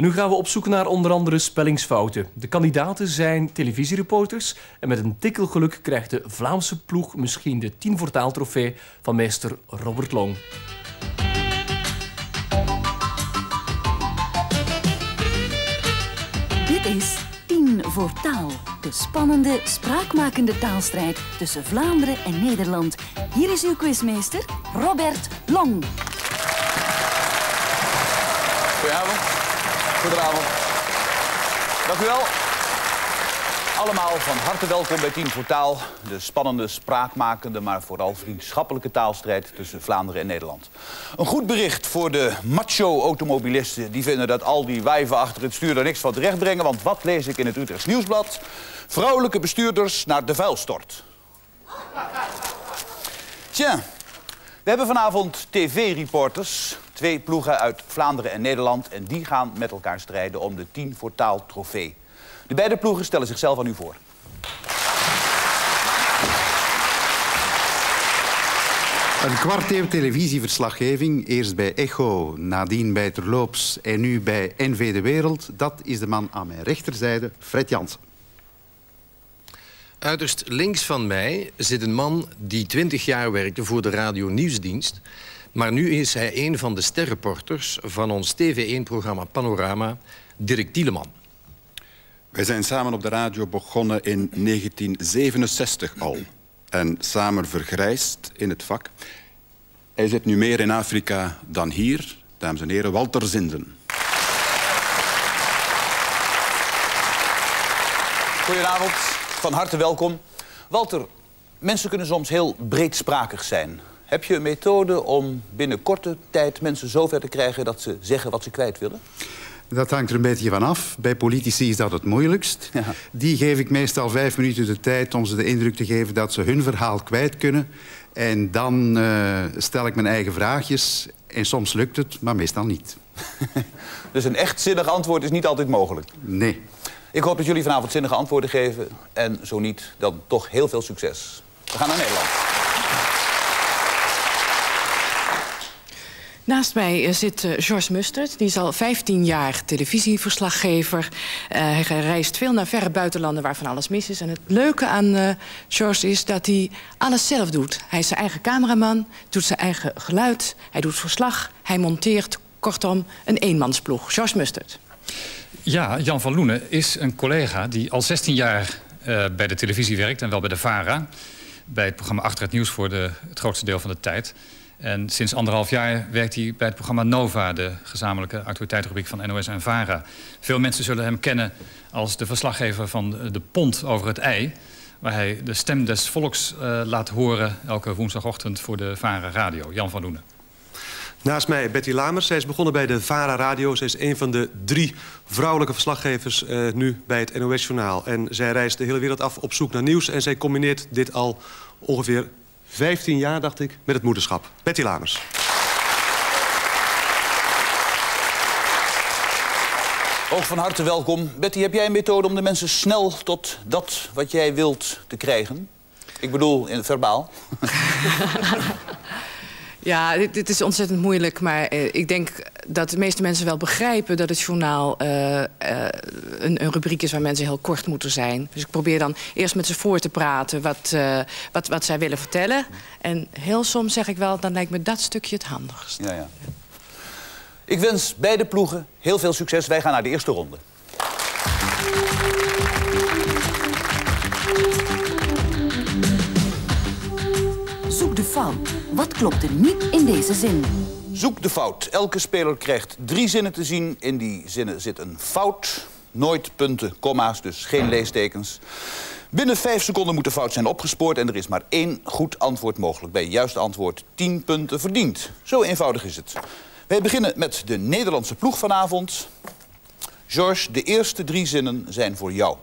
En nu gaan we op zoek naar onder andere spellingsfouten. De kandidaten zijn televisiereporters en met een tikkelgeluk krijgt de Vlaamse ploeg misschien de 10 voor trofee van meester Robert Long. Dit is 10 voor taal. De spannende, spraakmakende taalstrijd tussen Vlaanderen en Nederland. Hier is uw quizmeester, Robert Long. Goedenavond. Goedenavond. Dank u wel. Allemaal van harte welkom bij 10 voor. De spannende, spraakmakende, maar vooral vriendschappelijke taalstrijd tussen Vlaanderen en Nederland. Een goed bericht voor de macho-automobilisten. Die vinden dat al die wijven achter het stuur er niks van terecht brengen. Want wat lees ik in het Utrechts Nieuwsblad? Vrouwelijke bestuurders naar de vuilstort. Tja, we hebben vanavond tv-reporters. Twee ploegen uit Vlaanderen en Nederland. En die gaan met elkaar strijden om de 10 voor taal trofee. De beide ploegen stellen zichzelf aan u voor. Een kwart eeuw televisieverslaggeving, eerst bij Echo, nadien bij Terloops en nu bij NV De Wereld. Dat is de man aan mijn rechterzijde, Fred Jansen. Uiterst links van mij zit een man die 20 jaar werkte voor de Radio Nieuwsdienst. Maar nu is hij een van de sterreporters van ons TV1-programma Panorama, Dirk Tieleman. Wij zijn samen op de radio begonnen in 1967 al. En samen vergrijsd in het vak. Hij zit nu meer in Afrika dan hier. Dames en heren, Walter Zinden. Goedenavond, van harte welkom. Walter, mensen kunnen soms heel breedsprakig zijn. Heb je een methode om binnen korte tijd mensen zover te krijgen... dat ze zeggen wat ze kwijt willen? Dat hangt er een beetje van af. Bij politici is dat het moeilijkst. Ja. Die geef ik meestal vijf minuten de tijd om ze de indruk te geven dat ze hun verhaal kwijt kunnen. En dan uh, stel ik mijn eigen vraagjes. En soms lukt het, maar meestal niet. dus een echt zinnig antwoord is niet altijd mogelijk? Nee. Ik hoop dat jullie vanavond zinnige antwoorden geven. En zo niet, dan toch heel veel succes. We gaan naar Nederland. Naast mij eh, zit uh, George Mustert. Die is al 15 jaar televisieverslaggever. Uh, hij reist veel naar verre buitenlanden waar van alles mis is. En het leuke aan uh, is dat hij alles zelf doet. Hij is zijn eigen cameraman, doet zijn eigen geluid. Hij doet verslag, hij monteert. Kortom, een eenmansploeg. George Mustert. Ja, Jan van Loenen is een collega die al 16 jaar bij de televisie werkt... en wel bij de VARA. Bij het programma Achter het Nieuws voor de, het grootste deel van de tijd... En sinds anderhalf jaar werkt hij bij het programma Nova... de gezamenlijke actualiteitsrubriek van NOS en VARA. Veel mensen zullen hem kennen als de verslaggever van de pont over het ei... waar hij de stem des volks uh, laat horen elke woensdagochtend voor de VARA Radio. Jan van Loenen. Naast mij Betty Lamers. Zij is begonnen bij de VARA Radio. Zij is een van de drie vrouwelijke verslaggevers uh, nu bij het NOS Journaal. En zij reist de hele wereld af op zoek naar nieuws. En zij combineert dit al ongeveer 15 jaar, dacht ik, met het moederschap. Betty Lamers. Ook van harte welkom. Betty, heb jij een methode om de mensen snel tot dat wat jij wilt te krijgen? Ik bedoel, in het verbaal. Ja, dit, dit, is ontzettend moeilijk. Maar eh, ik denk dat de meeste mensen wel begrijpen dat het journaal uh, uh, een, een, rubriek is waar mensen heel kort moeten zijn. Dus ik probeer dan eerst met ze voor te praten wat, wat, wat zij willen vertellen. En heel soms zeg ik wel, dan lijkt me dat stukje het handigst. Ja, ja. Ik wens beide ploegen heel veel succes. Wij gaan naar de eerste ronde. Zoek de fout. Wat klopt er niet in deze zin? Zoek de fout. Elke speler krijgt drie zinnen te zien. In die zinnen zit een fout. Nooit punten, komma's, dus geen leestekens. Binnen vijf seconden moet de fout zijn opgespoord... en er is maar één goed antwoord mogelijk. Bij het juiste antwoord 10 punten verdiend. Zo eenvoudig is het. Wij beginnen met de Nederlandse ploeg vanavond. George, de eerste drie zinnen zijn voor jou.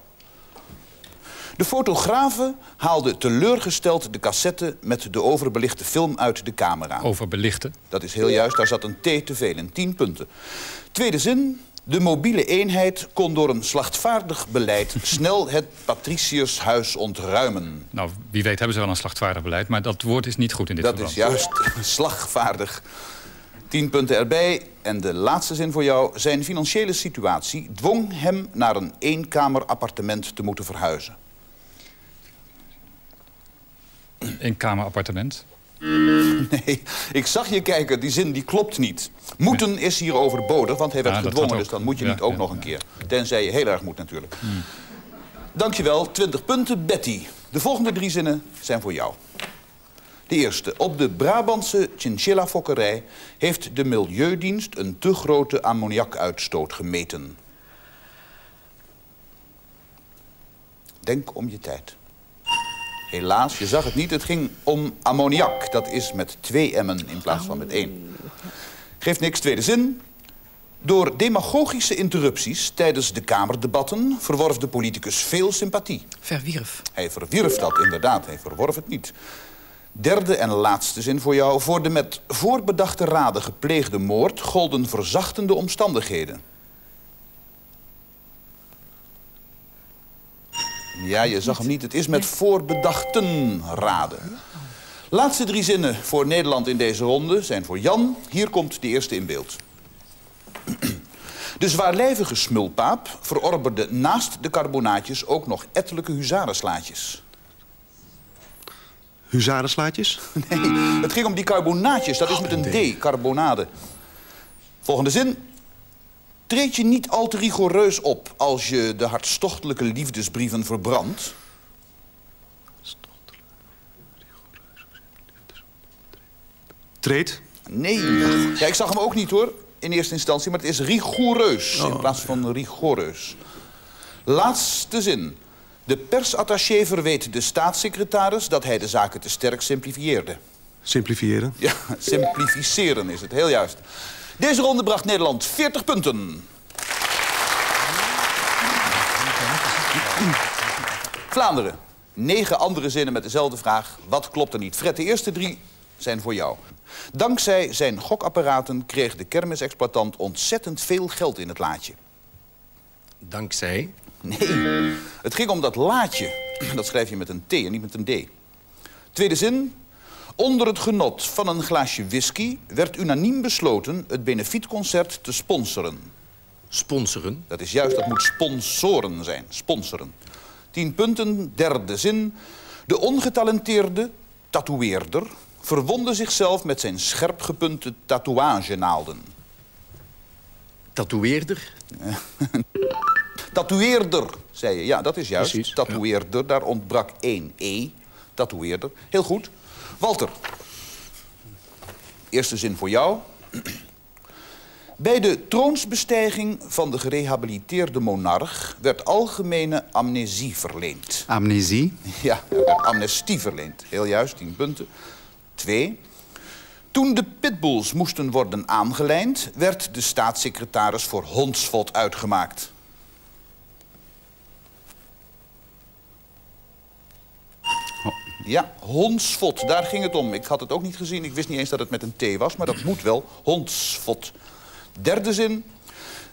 De fotografe haalde teleurgesteld de cassette met de overbelichte film uit de camera. Overbelichte? Dat is heel juist, daar zat een T te veel in, 10 punten. Tweede zin, de mobiele eenheid kon door een slachtvaardig beleid snel het patriciërshuis ontruimen. Nou, wie weet hebben ze wel een slachtvaardig beleid, maar dat woord is niet goed in dit dat verband. Dat is juist slagvaardig. Tien punten erbij. En de laatste zin voor jou. Zijn financiële situatie dwong hem naar een eenkamer appartement te moeten verhuizen. Een kamerappartement. Nee, ik zag je kijken, die zin die klopt niet. Moeten is hier overbodig, want hij werd Ja, gedwongen... dus dan moet je Ja, niet ook ja, nog een keer. Tenzij je heel erg moet natuurlijk. Dankjewel, 20 punten, Betty. De volgende drie zinnen zijn voor jou. De eerste. Op de Brabantse chinchilla-fokkerij... heeft de Milieudienst een te grote ammoniakuitstoot gemeten. Denk om je tijd. Helaas, je zag het niet. Het ging om ammoniak. Dat is met twee M'en in plaats van met één. Geeft niks, tweede zin. Door demagogische interrupties tijdens de Kamerdebatten... verworf de politicus veel sympathie. Verwierf. Hij verwierf dat inderdaad, hij verworf het niet. Derde en laatste zin voor jou. Voor de met voorbedachte raden gepleegde moord... golden verzachtende omstandigheden. Ja, je zag hem niet. Het is met voorbedachten raden. Laatste drie zinnen voor Nederland in deze ronde zijn voor Jan. Hier komt de eerste in beeld. De zwaarlijvige smulpaap verorberde naast de carbonaatjes ook nog ettelijke huzarenslaatjes. Huzarenslaatjes? Nee, het ging om die carbonaatjes. Dat is met een D, carbonade. Volgende zin. Treed je niet al te rigoureus op als je de hartstochtelijke liefdesbrieven verbrandt? Treed? Nee. Ja, ik zag hem ook niet hoor, in eerste instantie. Maar het is rigoureus in plaats van rigoureus. Laatste zin. De persattaché verweet de staatssecretaris dat hij de zaken te sterk simplifieerde. Simplifiëren? Ja, simplificeren is het, heel juist. Deze ronde bracht Nederland 40 punten. Vlaanderen. Negen andere zinnen met dezelfde vraag. Wat klopt er niet? Fred, de eerste drie zijn voor jou. Dankzij zijn gokapparaten kreeg de kermisexploitant ontzettend veel geld in het laadje. Dankzij. Nee, het ging om dat laadje. Dat schrijf je met een T en niet met een D. Tweede zin. Onder het genot van een glaasje whisky werd unaniem besloten het benefietconcert te sponsoren. Sponsoren. Dat is juist, dat moet sponsoren zijn. Sponsoren. Tien punten, derde zin. De ongetalenteerde tatoeëerder verwonde zichzelf met zijn scherp gepunte tatoeagenaalden. Tatoeëerder. Tatoeëerder, zei je. Ja, dat is juist. Precies, Tatoeëerder, daar ontbrak één E. Tatoeëerder. Heel goed. Walter. Eerste zin voor jou. Bij de troonsbestijging van de gerehabiliteerde monarch... werd algemene amnesie verleend. Amnesie. Ja, er werd amnestie verleend. Heel juist, tien punten. Twee. Toen de pitbulls moesten worden aangelijnd... werd de staatssecretaris voor hondsvot uitgemaakt. Ja, hondsvot, daar ging het om. Ik had het ook niet gezien. Ik wist niet eens dat het met een T was, maar dat moet wel. Hondsvot. Derde zin.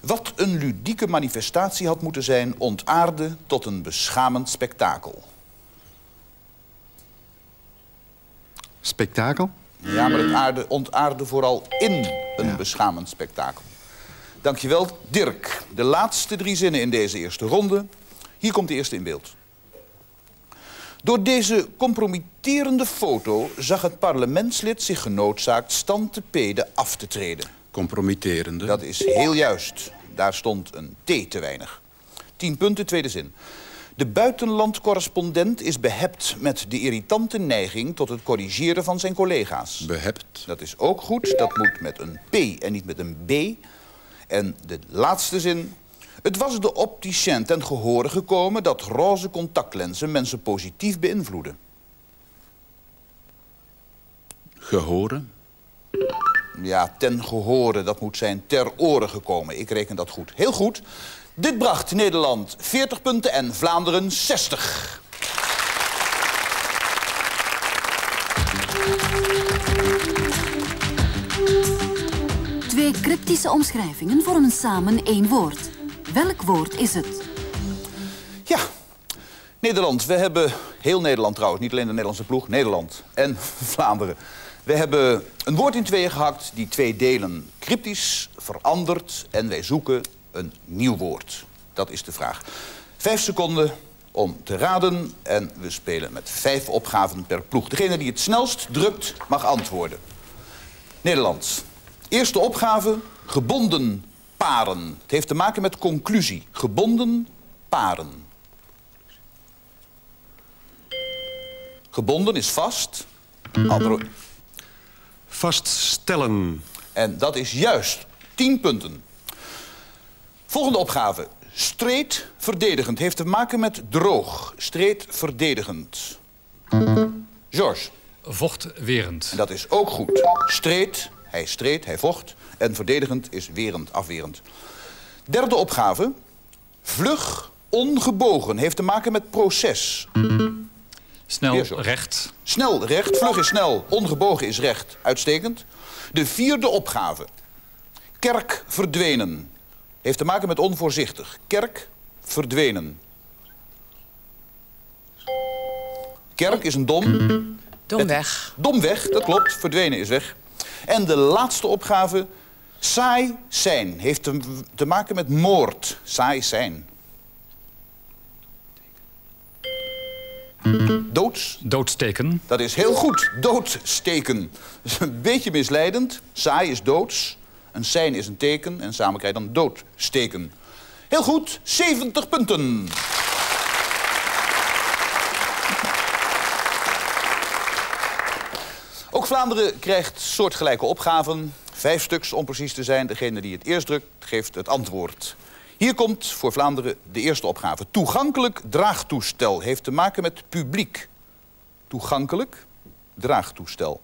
Wat een ludieke manifestatie had moeten zijn... ontaarde tot een beschamend spektakel. Spektakel. Ja, maar het aarde, ontaarde vooral in een beschamend spektakel. Dankjewel, Dirk. De laatste drie zinnen in deze eerste ronde. Hier komt de eerste in beeld. Door deze compromitterende foto zag het parlementslid zich genoodzaakt stand te peden af te treden. Compromitterende. Dat is heel juist. Daar stond een T te weinig. Tien punten, tweede zin. De buitenlandcorrespondent is behept met de irritante neiging tot het corrigeren van zijn collega's. Behept. Dat is ook goed. Dat moet met een P en niet met een B. En de laatste zin. Het was de opticien ten gehore gekomen dat roze contactlenzen mensen positief beïnvloeden. Gehoren. Ja, ten gehore, dat moet zijn ter oren gekomen. Ik reken dat goed. Heel goed. Dit bracht Nederland 40 punten en Vlaanderen 60. Twee cryptische omschrijvingen vormen samen één woord. Welk woord is het? Ja, Nederland. We hebben heel Nederland trouwens, niet alleen de Nederlandse ploeg, Nederland en Vlaanderen. We hebben een woord in tweeën gehakt, die twee delen cryptisch veranderd... en wij zoeken een nieuw woord. Dat is de vraag. Vijf seconden om te raden en we spelen met vijf opgaven per ploeg. Degene die het snelst drukt mag antwoorden. Nederlands. Eerste opgave, gebonden paren. Het heeft te maken met conclusie. Gebonden paren. Gebonden is vast. Andere... Vaststellen. En dat is juist. 10 punten. Volgende opgave. Streed verdedigend. Heeft te maken met droog. Streed verdedigend. George. Vochtwerend. En dat is ook goed. Streed, hij streed, hij vocht. En verdedigend is werend, afwerend. Derde opgave. Vlug, ongebogen. Heeft te maken met proces. Snel, recht. Snel, recht. Vlug is snel. Ongebogen is recht. Uitstekend. De vierde opgave. Kerk verdwenen. Heeft te maken met onvoorzichtig. Kerk verdwenen. Kerk is een dom. Domweg. Dom weg, dat klopt. Verdwenen is weg. En de laatste opgave. Saai zijn. Heeft te, te maken met moord. Saai zijn. Doods. Doodsteken. Dat is heel goed. Doodsteken. Dat is een beetje misleidend. Saai is doods. Een sein is een teken. En samen krijg je dan doodsteken. Heel goed. 70 punten. Ook Vlaanderen krijgt soortgelijke opgaven. Vijf stuks om precies te zijn. Degene die het eerst drukt, geeft het antwoord. Hier komt voor Vlaanderen de eerste opgave. Toegankelijk draagtoestel heeft te maken met publiek. Toegankelijk draagtoestel.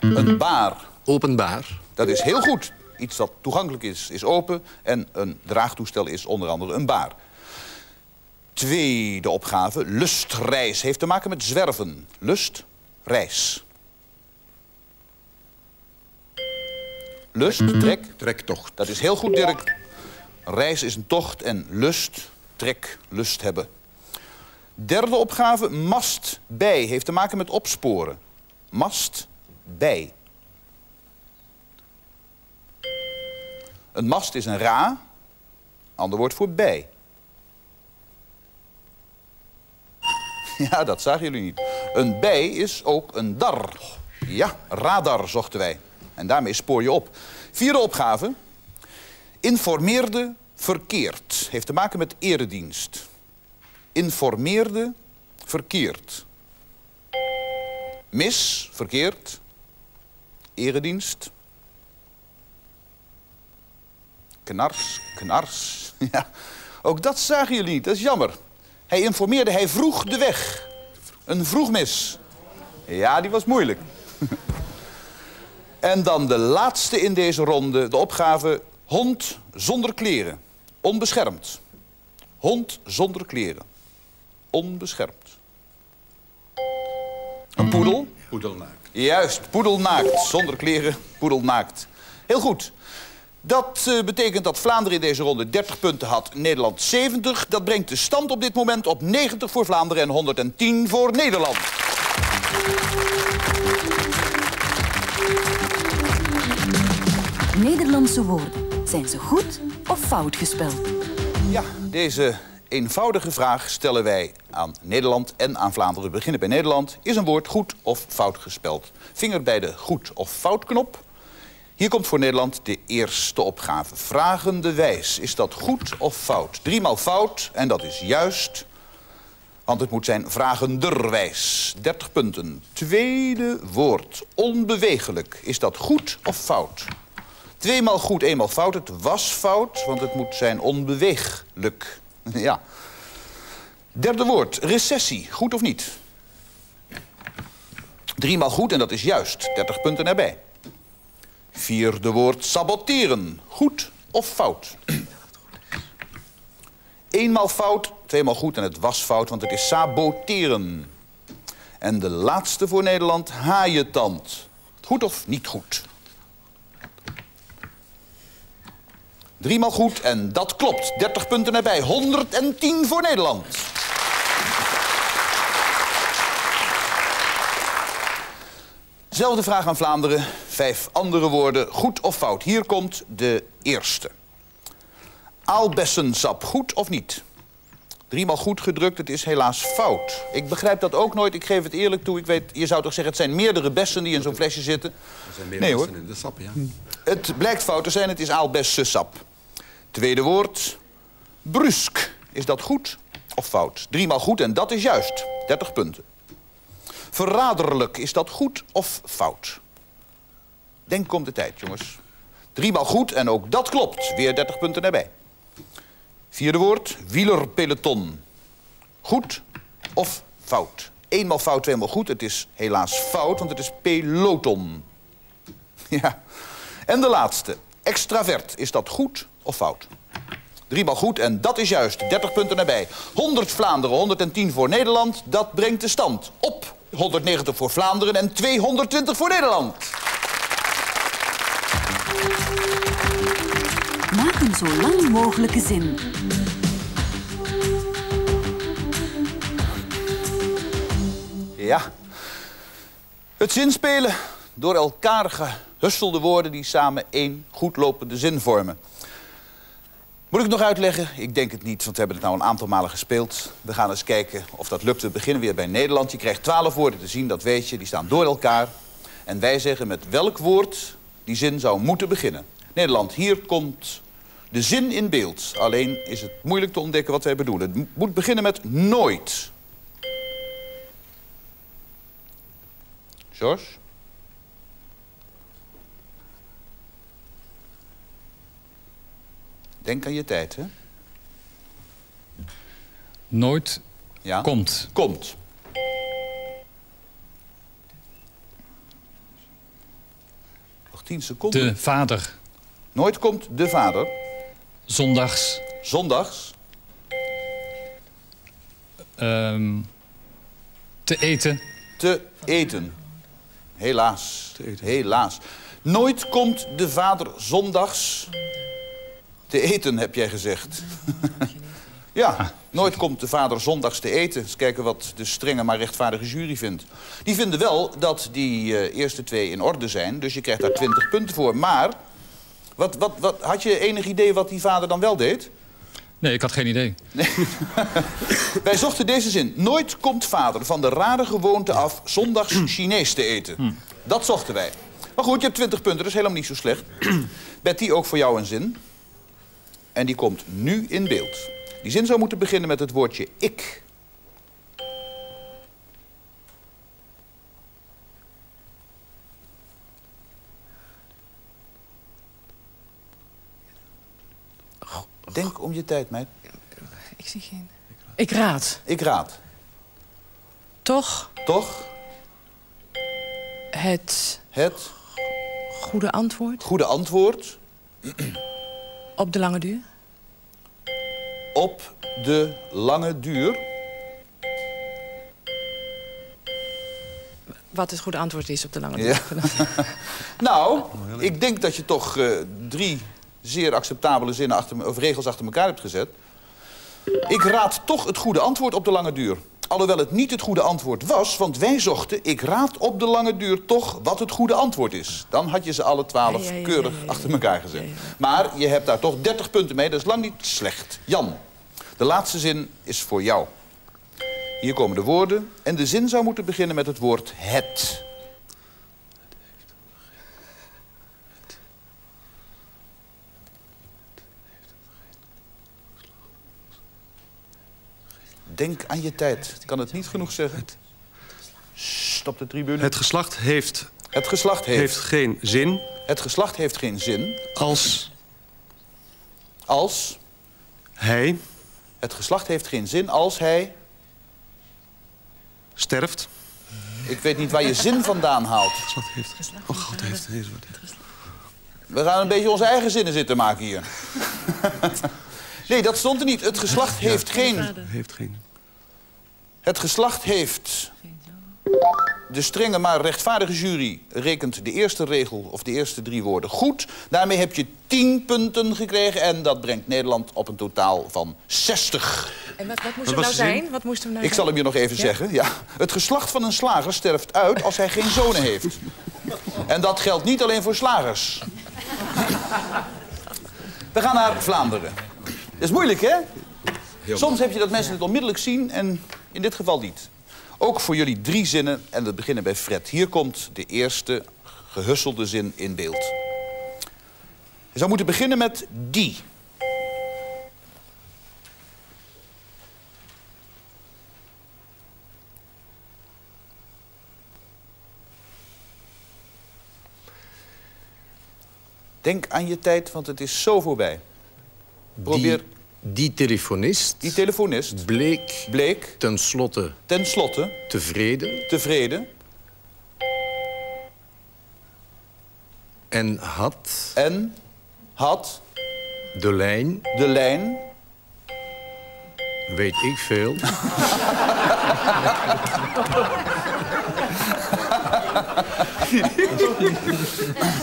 Een baar. Openbaar. Dat is heel goed. Iets dat toegankelijk is, is open. En een draagtoestel is onder andere een baar. Tweede opgave. Lustreis heeft te maken met zwerven. Lust, reis. Lust, trek. Trektocht. Dat is heel goed, Dirk. Reis is een tocht en lust, trek, lust hebben. Derde opgave, mast bij, heeft te maken met opsporen. Mast bij. Een mast is een ra, ander woord voor bij. Ja, dat zagen jullie niet. Een bij is ook een dar. Ja, radar zochten wij. En daarmee spoor je op. Vierde opgave. Informeerde verkeerd. Heeft te maken met eredienst. Informeerde verkeerd. Mis, verkeerd. Eredienst. Knars, knars. Ja, ook dat zagen jullie niet, dat is jammer. Hij informeerde, hij vroeg de weg. Een vroegmis. Ja, die was moeilijk. En dan de laatste in deze ronde, de opgave hond zonder kleren. Onbeschermd. Hond zonder kleren. Onbeschermd. Een poedel. Poedelnaakt. Juist, poedelnaakt. Zonder kleren, poedelnaakt. Heel goed. Dat eh, betekent dat Vlaanderen in deze ronde 30 punten had, Nederland 70. Dat brengt de stand op dit moment op 90 voor Vlaanderen en 110 voor Nederland. Nederlandse woorden. Zijn ze goed of fout gespeld? Ja, deze eenvoudige vraag stellen wij aan Nederland en aan Vlaanderen. We beginnen bij Nederland. Is een woord goed of fout gespeld? Vinger bij de goed of fout knop. Hier komt voor Nederland de eerste opgave. Vragende wijs. Is dat goed of fout? Driemaal fout en dat is juist. Want het moet zijn vragenderwijs. 30 punten. Tweede woord. Onbewegelijk. Is dat goed of fout? Tweemaal goed, eenmaal fout. Het was fout, want het moet zijn onbeweeglijk. Ja. Derde woord. Recessie. Goed of niet? Driemaal goed en dat is juist. 30 punten erbij. Vierde woord. Saboteren. Goed of fout? Eenmaal fout, tweemaal goed en het was fout, want het is saboteren. En de laatste voor Nederland, haaientand. Goed of niet goed? Driemaal goed en dat klopt. 30 punten erbij. 110 voor Nederland. Zelfde vraag aan Vlaanderen. Vijf andere woorden, goed of fout. Hier komt de eerste. Aalbessensap, goed of niet? Driemaal goed gedrukt, het is helaas fout. Ik begrijp dat ook nooit, ik geef het eerlijk toe. Ik weet, je zou toch zeggen, het zijn meerdere bessen die in zo'n flesje zitten? Er zijn meer Nee, bessen hoor. in de sap, ja. Het blijkt fout te zijn, het is aalbessensap. Tweede woord, brusk. Is dat goed of fout? Driemaal goed en dat is juist. 30 punten. Verraderlijk, is dat goed of fout? Denk komt de tijd, jongens. Driemaal goed en ook dat klopt. Weer 30 punten erbij. Vierde woord, wielerpeloton. Goed of fout? Eenmaal fout, tweemaal goed. Het is helaas fout, want het is peloton. Ja. En de laatste, extravert. Is dat goed of fout? Driemaal goed en dat is juist. 30 punten erbij. 100 Vlaanderen, 110 voor Nederland. Dat brengt de stand op 190 voor Vlaanderen en 220 voor Nederland. Maak een zo lang mogelijke zin. Ja. Het zinspelen. Door elkaar gehusselde woorden die samen één goedlopende zin vormen. Moet ik het nog uitleggen? Ik denk het niet, want we hebben het nou een aantal malen gespeeld. We gaan eens kijken of dat lukt. We beginnen weer bij Nederland. Je krijgt twaalf woorden te zien, dat weet je. Die staan door elkaar. En wij zeggen met welk woord die zin zou moeten beginnen. Nederland, hier komt de zin in beeld. Alleen is het moeilijk te ontdekken wat wij bedoelen. Het moet beginnen met nooit. George? Denk aan je tijd, hè? Nooit Ja? komt. Komt. Nog tien seconden. De vader Nooit komt de vader. Zondags Zondags. ehm, te eten. te eten. Helaas. Te eten. Helaas. Nooit komt de vader zondags te eten, heb jij gezegd. ja, nooit komt de vader zondags te eten. Eens kijken wat de strenge maar rechtvaardige jury vindt. Die vinden wel dat die eh, eerste twee in orde zijn. Dus je krijgt daar 20 punten voor. Maar, wat, wat, wat, had je enig idee wat die vader dan wel deed? Nee, ik had geen idee. Wij zochten deze zin. Nooit komt vader van de rare gewoonte af zondags Chinees te eten. Dat zochten wij. Maar goed, je hebt 20 punten, dat is helemaal niet zo slecht. Betty, ook voor jou een zin. En die komt nu in beeld. Die zin zou moeten beginnen met het woordje ik. Denk om je tijd, meid. Ik zie geen... Ik raad. Ik raad. Toch Toch? het Het goede antwoord goede antwoord op de lange duur? op de lange duur. Wat het goede antwoord is op de lange duur. Ja. Nou, ik denk dat je toch eh, drie zeer acceptabele zinnen achter, of regels achter elkaar hebt gezet. Ik raad toch het goede antwoord op de lange duur. Alhoewel het niet het goede antwoord was, want wij zochten... ik raad op de lange duur toch wat het goede antwoord is. Dan had je ze alle twaalf Ja, ja, ja, keurig achter elkaar gezet. Maar je hebt daar toch 30 punten mee, dat is lang niet slecht. Jan, de laatste zin is voor jou. Hier komen de woorden en de zin zou moeten beginnen met het woord het. Denk aan je tijd. Ik kan het niet genoeg zeggen. Stop de tribune. Het geslacht heeft, Het geslacht heeft, heeft geen zin Het geslacht heeft geen zin als als... hij Het geslacht heeft geen zin als hij... sterft. Ik weet niet waar je zin vandaan haalt. Geslacht heeft. Oh, God heeft. Jezus, wat- We gaan een beetje onze eigen zinnen zitten maken hier. nee, dat stond er niet. Het geslacht heeft geen... Heeft geen. Het geslacht heeft... De strenge maar rechtvaardige jury rekent de eerste regel of de eerste drie woorden goed. Daarmee heb je 10 punten gekregen en dat brengt Nederland op een totaal van 60. En wat, wat moest Wat hem nou zijn? Wat moest hem nou Ik zal hem je nog even zeggen. Ja. Het geslacht van een slager sterft uit als hij geen zonen heeft. En dat geldt niet alleen voor slagers. We gaan naar Vlaanderen. Dat is moeilijk, hè? Soms heb je dat mensen het onmiddellijk zien en in dit geval niet. Ook voor jullie drie zinnen en we beginnen bij Fred. Hier komt de eerste gehusselde zin in beeld. Je zou moeten beginnen met die. Denk aan je tijd, want het is zo voorbij. Probeer Die, die telefonist die telefonist bleek bleek tenslotte tenslotte tevreden. tevreden. En had en had de lijn, de lijn weet ik veel,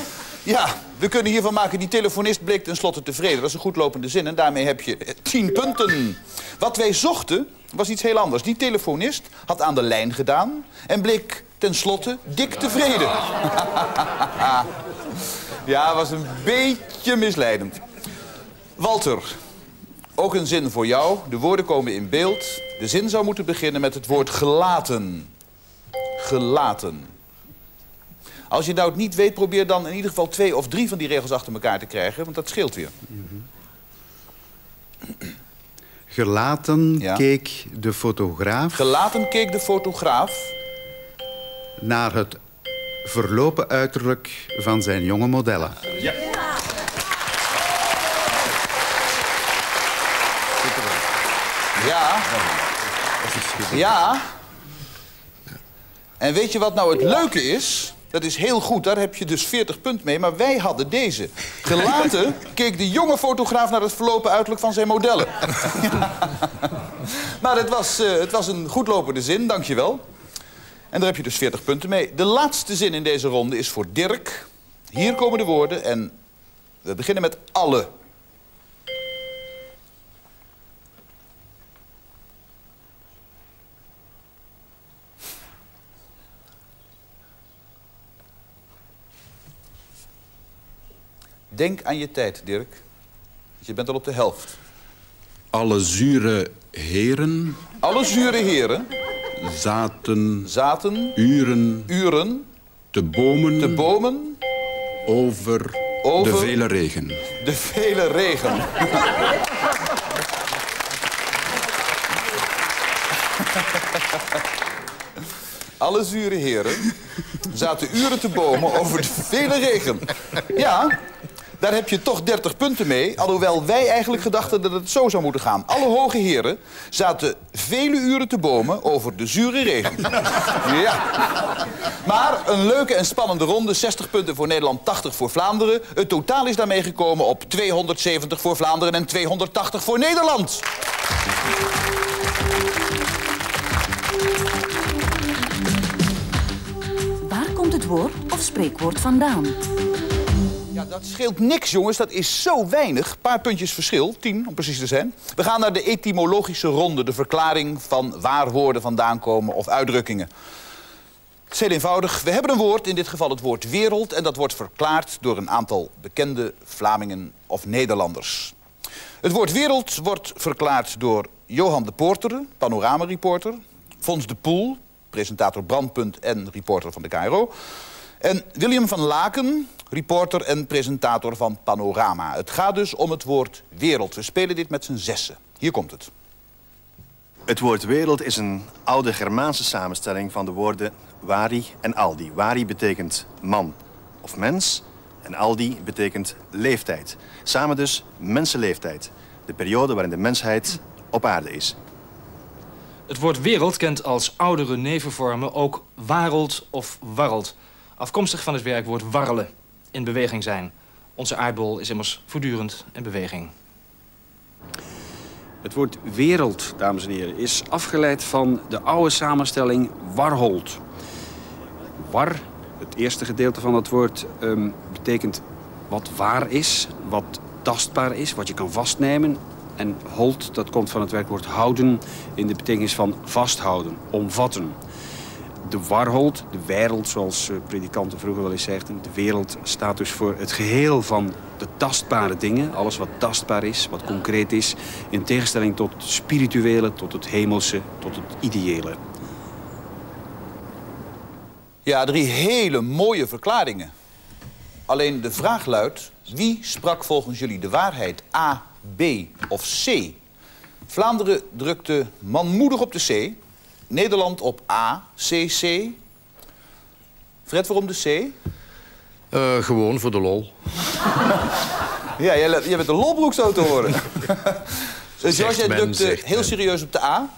Ja, we kunnen hiervan maken, die telefonist bleek tenslotte tevreden. Dat is een goed lopende zin en daarmee heb je eh, 10 punten. Wat wij zochten was iets heel anders. Die telefonist had aan de lijn gedaan en bleek tenslotte dik tevreden. ja, was een beetje misleidend. Walter, ook een zin voor jou. De woorden komen in beeld. De zin zou moeten beginnen met het woord gelaten. Gelaten. Als je nou het niet weet, probeer dan in ieder geval twee of drie van die regels achter elkaar te krijgen, want dat scheelt weer. Gelaten Ja. keek de fotograaf Gelaten keek de fotograaf naar het verlopen uiterlijk van zijn jonge modellen. Ja. Ja. En weet je wat nou het leuke is? Dat is heel goed, daar heb je dus 40 punten mee. Maar wij hadden deze. Gelaten keek de jonge fotograaf naar het verlopen uiterlijk van zijn modellen. Maar het was, eh, het was een goed lopende zin, dankjewel. En daar heb je dus 40 punten mee. De laatste zin in deze ronde is voor Dirk. Hier komen de woorden en we beginnen met alle. Denk aan je tijd, Dirk. Want Je bent al op de helft. Alle zure heren Alle zure heren zaten zaten uren uren te bomen te bomen over, Over- de vele regen. de vele regen. Alle zure heren zaten uren te bomen over de vele regen. Ja, daar heb je toch 30 punten mee. Alhoewel wij eigenlijk gedachten dat het zo zou moeten gaan. Alle hoge heren zaten vele uren te bomen over de zure regen. Ja. Maar een leuke en spannende ronde. 60 punten voor Nederland, 80 voor Vlaanderen. Het totaal is daarmee gekomen op 270 voor Vlaanderen en 280 voor Nederland. Waar komt het woord of spreekwoord vandaan? Dat scheelt niks, jongens. Dat is zo weinig. Paar puntjes verschil, tien om precies te zijn. We gaan naar de etymologische ronde, de verklaring van waar woorden vandaan komen of uitdrukkingen. Het is heel eenvoudig. We hebben een woord, in dit geval het woord wereld... en dat wordt verklaard door een aantal bekende Vlamingen of Nederlanders. Het woord wereld wordt verklaard door Johan de Poorteren, panoramareporter... Fons de Poel, presentator Brandpunt en reporter van de KRO... en William van Laken, reporter en presentator van Panorama. Het gaat dus om het woord wereld. We spelen dit met z'n zessen. Hier komt het. Het woord wereld is een oude Germaanse samenstelling van de woorden wari en aldi. Wari betekent man of mens en aldi betekent leeftijd. Samen dus mensenleeftijd. De periode waarin de mensheid op aarde is. Het woord wereld kent als oudere nevenvormen ook wareld of warreld. Afkomstig van het werkwoord warrelen, in beweging zijn. Onze aardbol is immers voortdurend in beweging. Het woord wereld, dames en heren, is afgeleid van de oude samenstelling warhold. war, het eerste gedeelte van dat woord, ehm, betekent wat waar is, wat tastbaar is, wat je kan vastnemen. En hold, dat komt van het werkwoord houden in de betekenis van vasthouden, omvatten. De warhold, de wereld, zoals eh, predikanten vroeger wel eens zeiden... de wereld staat dus voor het geheel van de tastbare dingen. Alles wat tastbaar is, wat concreet is. In tegenstelling tot het spirituele, tot het hemelse, tot het ideële. Ja, drie hele mooie verklaringen. Alleen de vraag luidt, wie sprak volgens jullie de waarheid? A, B of C? Vlaanderen drukte manmoedig op de C. Nederland op A, C, C. Fred, waarom de C? Uh, gewoon voor de lol. ja, jij, jij bent een lolbroek zo te horen. dus George, jij drukte heel serieus op de A.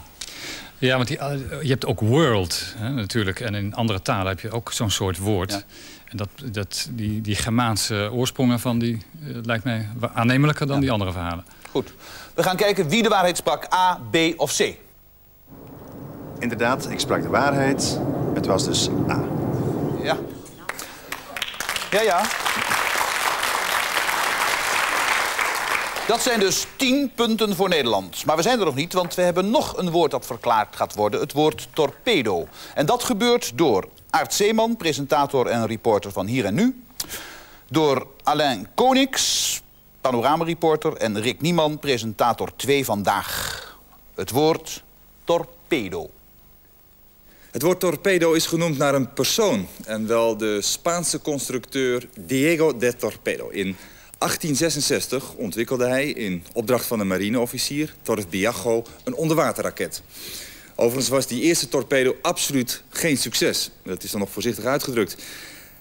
Ja, want die, je hebt ook world hè, natuurlijk. En in andere talen heb je ook zo'n soort woord. Ja. En dat, dat, die, die Germaanse oorsprongen van die uh, lijkt mij aannemelijker dan ja. die andere verhalen. Goed. We gaan kijken wie de waarheid sprak. A, B of C. Inderdaad, ik sprak de waarheid. Het was dus A. Ja. Ja, ja. Dat zijn dus 10 punten voor Nederland. Maar we zijn er nog niet, want we hebben nog een woord dat verklaard gaat worden. Het woord torpedo. En dat gebeurt door Aart Zeeman, presentator en reporter van Hier en Nu. Door Alain Konings, panoramareporter. En Rick Nieman, presentator 2 Vandaag. Het woord torpedo. Het woord torpedo is genoemd naar een persoon. En wel de Spaanse constructeur Diego de Torpedo. In 1866 ontwikkelde hij in opdracht van een marineofficier, Torres Biago, een onderwaterraket. Overigens was die eerste torpedo absoluut geen succes. Dat is dan nog voorzichtig uitgedrukt.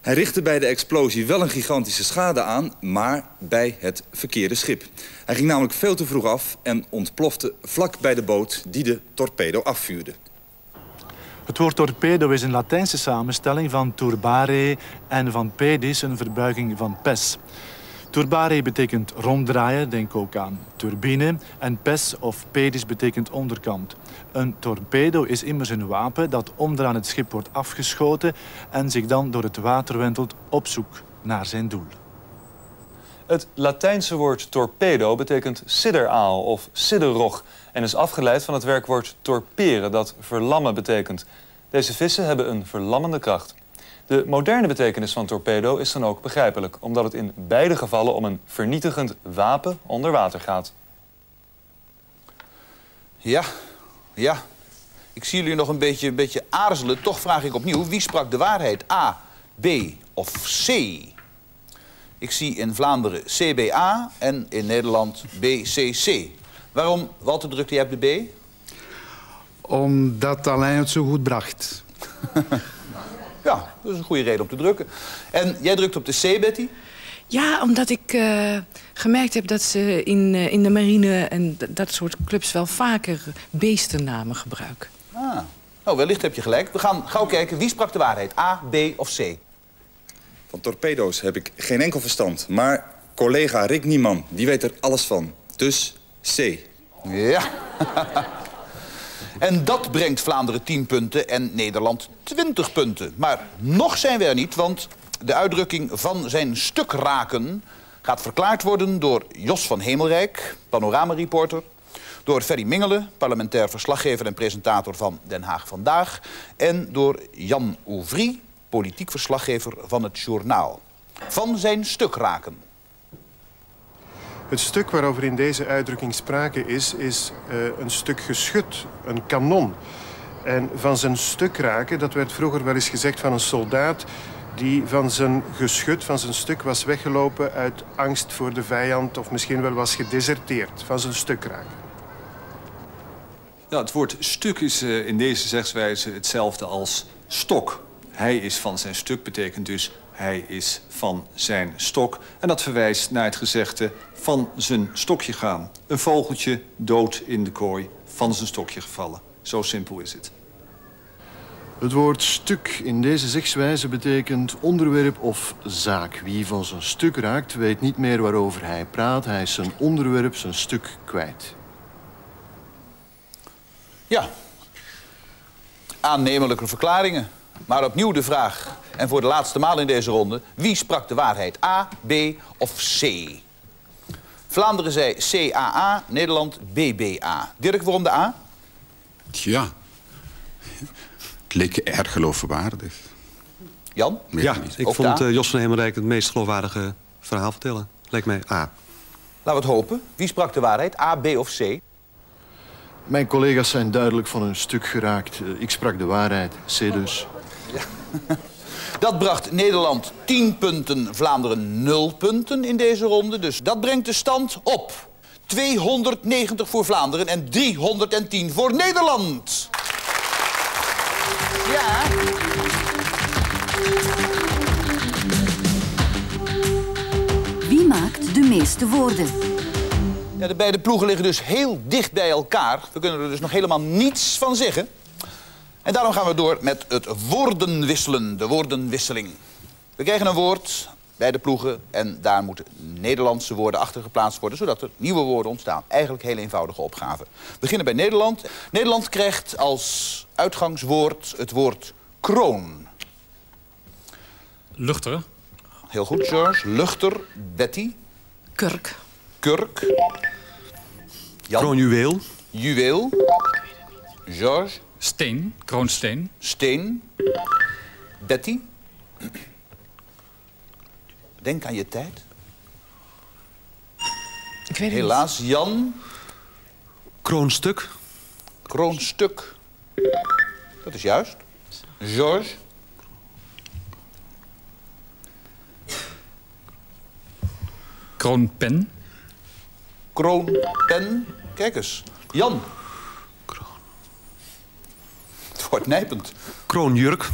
Hij richtte bij de explosie wel een gigantische schade aan, maar bij het verkeerde schip. Hij ging namelijk veel te vroeg af en ontplofte vlak bij de boot die de torpedo afvuurde. Het woord torpedo is een Latijnse samenstelling van turbare en van pedis, een verbuiging van pes. Turbare betekent ronddraaien, denk ook aan turbine. En pes of pedis betekent onderkant. Een torpedo is immers een wapen dat onderaan het schip wordt afgeschoten... en zich dan door het water wentelt op zoek naar zijn doel. Het Latijnse woord torpedo betekent sidderaal of sidderrog... en is afgeleid van het werkwoord torperen, dat verlammen betekent. Deze vissen hebben een verlammende kracht. De moderne betekenis van torpedo is dan ook begrijpelijk... omdat het in beide gevallen om een vernietigend wapen onder water gaat. Ja, ja. Ik zie jullie nog een beetje, een beetje aarzelen. Toch vraag ik opnieuw, wie sprak de waarheid? A, B of C? Ik zie in Vlaanderen CBA en in Nederland BCC. Waarom, Walter, drukte jij op de B? Omdat Alain het zo goed bracht. Ja, dat is een goede reden om te drukken. En jij drukt op de C, Betty? Ja, omdat ik uh, gemerkt heb dat ze in, uh, in de marine en dat soort clubs wel vaker beestennamen gebruiken. Ah, nou, wellicht heb je gelijk. We gaan gauw kijken. Wie sprak de waarheid? A, B of C? Van torpedo's heb ik geen enkel verstand. Maar collega Rick Nieman, die weet er alles van. Dus C. Ja. En dat brengt Vlaanderen 10 punten en Nederland 20 punten. Maar nog zijn we er niet, want de uitdrukking van zijn stuk raken... gaat verklaard worden door Jos van Hemelrijk, panoramareporter... door Ferry Mingelen, parlementair verslaggever en presentator van Den Haag Vandaag... en door Jan Ouvry, politiek verslaggever van het Journaal. Van zijn stuk raken. Het stuk waarover in deze uitdrukking sprake is, is uh, een stuk geschut, een kanon. En van zijn stuk raken, dat werd vroeger wel eens gezegd van een soldaat die van zijn geschut, van zijn stuk was weggelopen uit angst voor de vijand of misschien wel was gedeserteerd, van zijn stuk raken. Ja, het woord stuk is uh, in deze zegswijze hetzelfde als stok. Hij is van zijn stuk betekent dus hij is van zijn stok. En dat verwijst naar het gezegde van zijn stokje gaan. Een vogeltje dood in de kooi, van zijn stokje gevallen. Zo simpel is het. Het woord stuk in deze zegswijze betekent onderwerp of zaak. Wie van zijn stuk raakt, weet niet meer waarover hij praat. Hij is zijn onderwerp, zijn stuk kwijt. Ja. Aannemelijke verklaringen. Maar opnieuw de vraag, en voor de laatste maal in deze ronde... wie sprak de waarheid, A, B of C? Vlaanderen zei CAA, Nederland BBA. Dirk, waarom de A? Ja. Het leek erg geloofwaardig. Jan? Ja, ik Ook vond eh, Jos van Hemelrijk het meest geloofwaardige verhaal vertellen. Leek mij A. Laten we het hopen. Wie sprak de waarheid, A, B of C? Mijn collega's zijn duidelijk van hun stuk geraakt. Eh, Ik sprak de waarheid. C dus. Dat bracht Nederland 10 punten, Vlaanderen 0 punten in deze ronde. Dus dat brengt de stand op 290 voor Vlaanderen en 310 voor Nederland. Ja. Wie maakt de meeste woorden? Ja, de beide ploegen liggen dus heel dicht bij elkaar. We kunnen er dus nog helemaal niets van zeggen. En daarom gaan we door met het woordenwisselen, de woordenwisseling. We krijgen een woord bij de ploegen en daar moeten Nederlandse woorden achter geplaatst worden, zodat er nieuwe woorden ontstaan. Eigenlijk een hele eenvoudige opgave. We beginnen bij Nederland. Nederland krijgt als uitgangswoord het woord kroon. Luchter. Heel goed, George. Luchter. Betty. Kurk. Kurk. Jan. Kroonjuweel. Juweel. George. Steen. Kroonsteen. Steen. Betty. Denk aan je tijd. Ik weet het Helaas, Jan. Kroonstuk. Kroonstuk. Dat is juist. George. Kroonpen. Kroonpen. Kijk eens. Jan. Kroonjurk.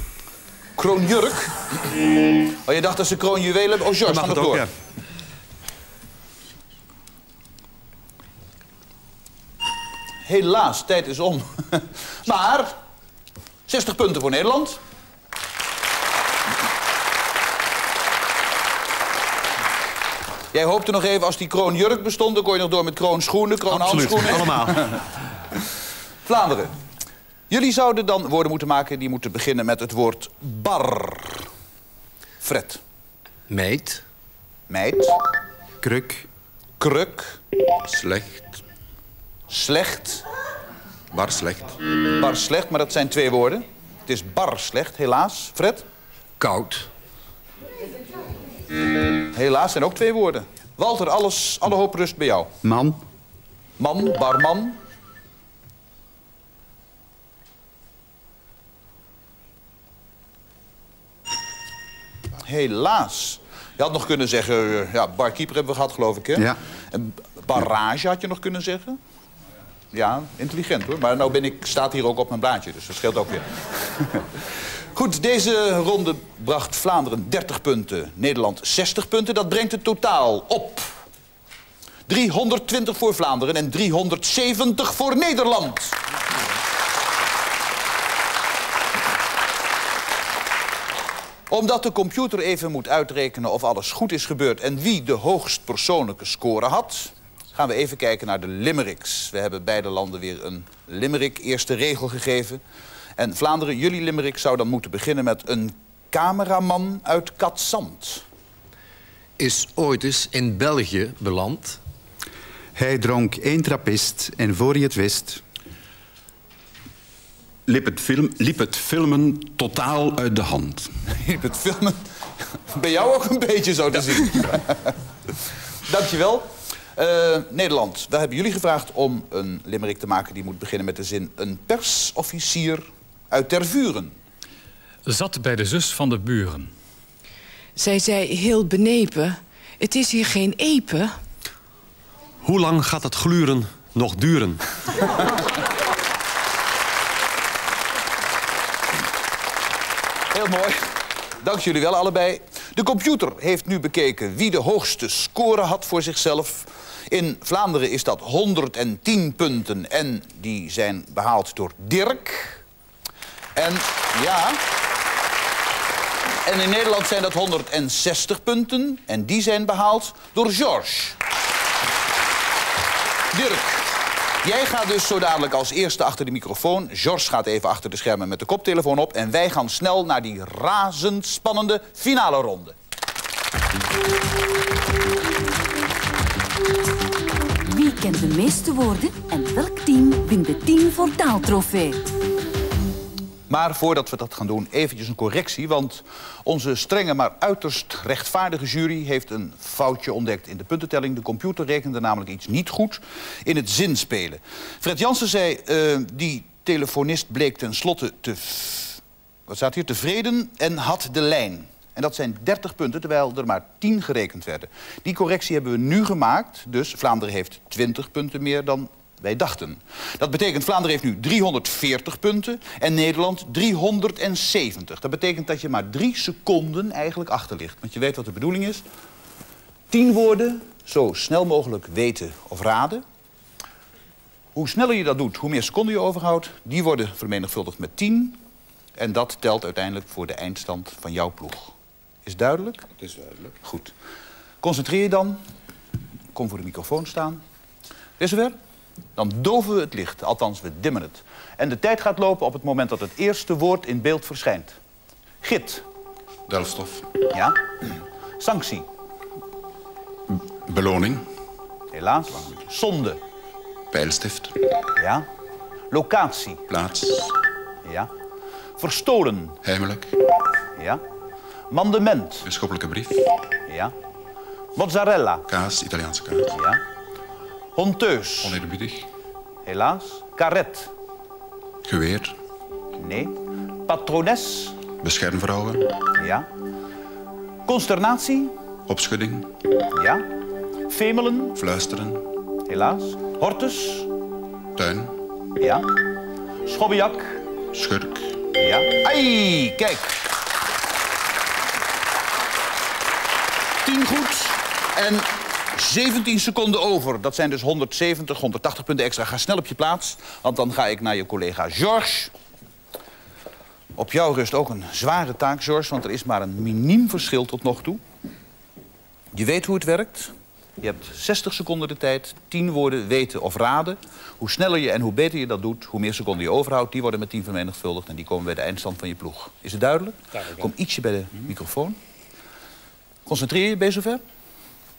Kroonjurk. Oh, je dacht dat ze kroonjuwelen hebben? Oh, George, ga nog door. Helaas, tijd is om. maar 60 punten voor Nederland. Jij hoopte nog even, als die kroonjurk bestond... dan kon je nog door met kroonschoenen, kroonhandschoenen. allemaal. Vlaanderen. Jullie zouden dan woorden moeten maken... die moeten beginnen met het woord bar. Fred. Meid. Meid. Kruk. Kruk. Slecht. Slecht. Bar slecht. Bar slecht, maar dat zijn twee woorden. Het is bar slecht, helaas. Fred? Koud. Helaas zijn ook twee woorden. Walter, alles, alle hoop rust bij jou. Man. Man, barman. Helaas. Je had nog kunnen zeggen, eh, ja, barkeeper hebben we gehad, geloof ik, hè? Ja. En barrage had je nog kunnen zeggen. Ja, intelligent hoor. Maar nou ben ik, staat hier ook op mijn blaadje, dus dat scheelt ook weer. Goed, deze ronde bracht Vlaanderen 30 punten, Nederland 60 punten. Dat brengt het totaal op 320 voor Vlaanderen en 370 voor Nederland. Omdat de computer even moet uitrekenen of alles goed is gebeurd... en wie de hoogst persoonlijke score had... gaan we even kijken naar de limericks. We hebben beide landen weer een limerick, eerste regel gegeven. En Vlaanderen, jullie limerick zou dan moeten beginnen met... een cameraman uit Katzand. Is ooit eens in België beland. Hij dronk één trappist en voor je het wist... Liep het, film, liep het filmen totaal uit de hand. Liep het filmen bij jou ook een beetje zo te zien. Dankjewel. Eh Nederland, daar hebben jullie gevraagd om een limerick te maken... die moet beginnen met de zin... een persofficier uit Tervuren. Zat bij de zus van de buren. Zij zei heel benepen, het is hier geen epe. Hoe lang gaat het gluren nog duren? Heel mooi. Dank jullie wel allebei. De computer heeft nu bekeken wie de hoogste score had voor zichzelf. In Vlaanderen is dat 110 punten en die zijn behaald door Dirk. En ja... En in Nederland zijn dat 160 punten en die zijn behaald door George. Dirk, Jij gaat dus zo dadelijk als eerste achter de microfoon. George gaat even achter de schermen met de koptelefoon op. En wij gaan snel naar die razendspannende finale ronde. Wie kent de meeste woorden en welk team wint de 10 voor taaltrofee? Maar voordat we dat gaan doen, eventjes een correctie. Want onze strenge, maar uiterst rechtvaardige jury... heeft een foutje ontdekt in de puntentelling. De computer rekende namelijk iets niet goed in het zinspelen. Fred Jansen zei, eh, die telefonist bleek tenslotte te... Wat staat hier? Tevreden en had de lijn. En dat zijn 30 punten, terwijl er maar 10 gerekend werden. Die correctie hebben we nu gemaakt. Dus Vlaanderen heeft 20 punten meer dan wij dachten. Dat betekent Vlaanderen heeft nu 340 punten en Nederland 370. Dat betekent dat je maar drie seconden eigenlijk achter ligt. Want je weet wat de bedoeling is. 10 woorden, zo snel mogelijk weten of raden. Hoe sneller je dat doet, hoe meer seconden je overhoudt. Die worden vermenigvuldigd met 10. En dat telt uiteindelijk voor de eindstand van jouw ploeg. Is duidelijk? Het is duidelijk. Goed. Concentreer je dan. Kom voor de microfoon staan. Is er weer? Dan doven we het licht, althans we dimmen het. En de tijd gaat lopen op het moment dat het eerste woord in beeld verschijnt. Git. Delfstof. Ja. Sanctie. Beloning. Helaas. Zonde. Pijlstift. Ja. Locatie. Plaats. Ja. Verstolen. Heimelijk. Ja. Mandement. Bisschoppelijke brief. Ja. Mozzarella. Kaas. Italiaanse kaas. Ja. Honteus. Oneerbiedig. Helaas. Karet. Geweer. Nee. Patrones. Beschermvrouwen. Ja. Consternatie. Opschudding. Ja. Femelen. Fluisteren. Helaas. Hortus. Tuin. Ja. Schobbejak. Schurk. Ja. Ai, kijk. 10 goed en 17 seconden over. Dat zijn dus 170, 180 punten extra. Ga snel op je plaats, want dan ga ik naar je collega George. Op jou rust ook een zware taak, George, want er is maar een miniem verschil tot nog toe. Je weet hoe het werkt. Je hebt 60 seconden de tijd, 10 woorden weten of raden. Hoe sneller je en hoe beter je dat doet, hoe meer seconden je overhoudt... die worden met 10 vermenigvuldigd en die komen bij de eindstand van je ploeg. Is het duidelijk? Kom ietsje bij de microfoon. Concentreer je, ben je zover?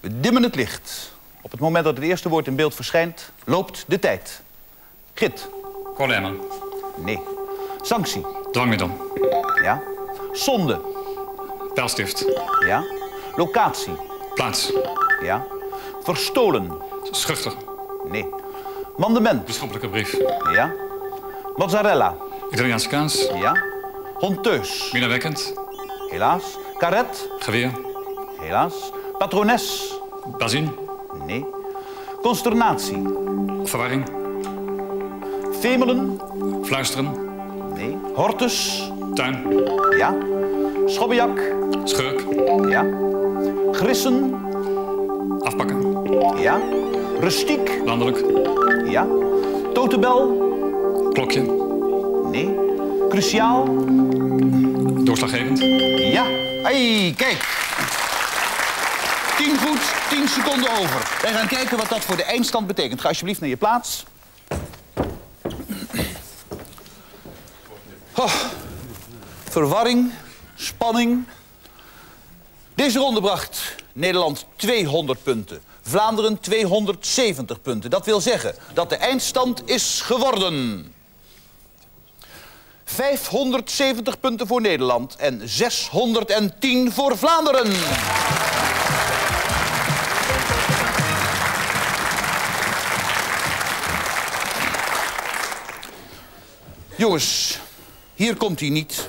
We dimmen het licht. Op het moment dat het eerste woord in beeld verschijnt, loopt de tijd. Git. Problemen. Nee. Sanctie. Dwangmiddel. Ja. Zonde. Pijlstift. Ja. Locatie. Plaats. Ja. Verstolen. Schuchter. Nee. Mandement. Bisschoppelijke brief. Ja. Mozzarella. Italiaanse kaas. Ja. Honteus. Minnawekkend. Helaas. Karet. Geweer. Helaas. Patrones. Bazin. Nee. Consternatie. Verwarring. Femelen. Fluisteren. Nee. Hortus. Tuin. Ja. Schobbejak. Schurk. Ja. Grissen. Afpakken. Ja. Rustiek. Landelijk. Ja. Totebel. Klokje. Nee. Cruciaal. Doorslaggevend. Ja. Hey, kijk. 10 goed, 10 seconden over. Wij gaan kijken wat dat voor de eindstand betekent. Ga alsjeblieft naar je plaats. Oh, verwarring, spanning. Deze ronde bracht Nederland 200 punten. Vlaanderen 270 punten. Dat wil zeggen dat de eindstand is geworden... 570 punten voor Nederland en 610 voor Vlaanderen. Jongens, hier komt hij niet.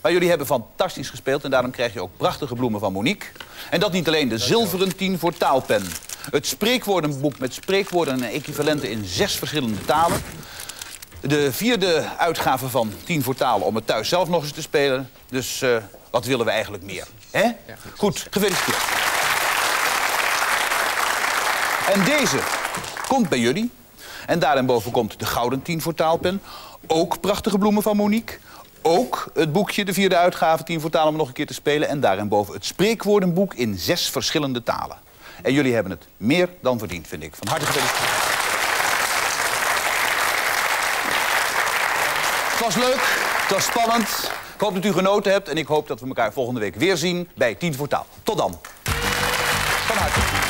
Maar jullie hebben fantastisch gespeeld en daarom krijg je ook prachtige bloemen van Monique. En dat niet alleen de zilveren tien voor taalpen. Het spreekwoordenboek met spreekwoorden en equivalenten in zes verschillende talen. De vierde uitgave van Tien voor Talen om het thuis zelf nog eens te spelen. Dus uh, wat willen we eigenlijk meer? Hè? Goed, gefeliciteerd. En deze komt bij jullie. En daarboven komt de Gouden Tien voor Taalpen. Ook prachtige bloemen van Monique. Ook het boekje, de vierde uitgave, tien voor taal om nog een keer te spelen. En daarboven het spreekwoordenboek in zes verschillende talen. En jullie hebben het meer dan verdiend, vind ik. Van harte gefeliciteerd. Het was leuk, het was spannend. Ik hoop dat u genoten hebt en ik hoop dat we elkaar volgende week weer zien bij Tien voor Taal. Tot dan. Van harte.